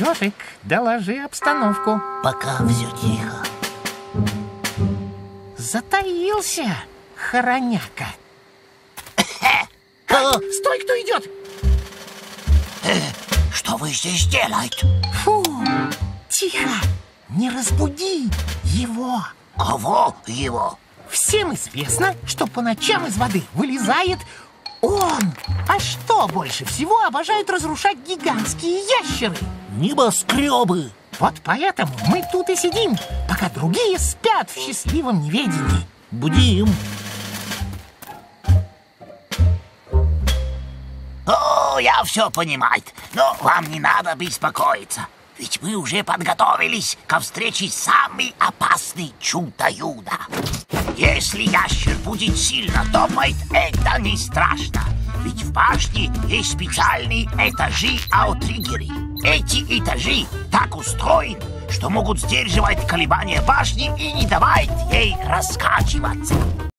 Ежик, доложи обстановку. Пока все тихо. Затаился, хороняка. Стой, кто идет? Что вы здесь делаете? Фу, тихо, не разбуди его. Кого его? Всем известно, что по ночам из воды вылезает он. А что больше всего обожают разрушать гигантские ящеры? Небоскребы. Вот поэтому мы тут и сидим, пока другие спят в счастливом неведении. Будим. О, я все понимаю, но вам не надо беспокоиться. Ведь мы уже подготовились ко встрече с самой опасной чудо-юда. Если ящер будет сильно топать, это не страшно. Ведь в башне есть специальные этажи-аутриггеры. Эти этажи так устроены, что могут сдерживать колебания башни и не давать ей раскачиваться.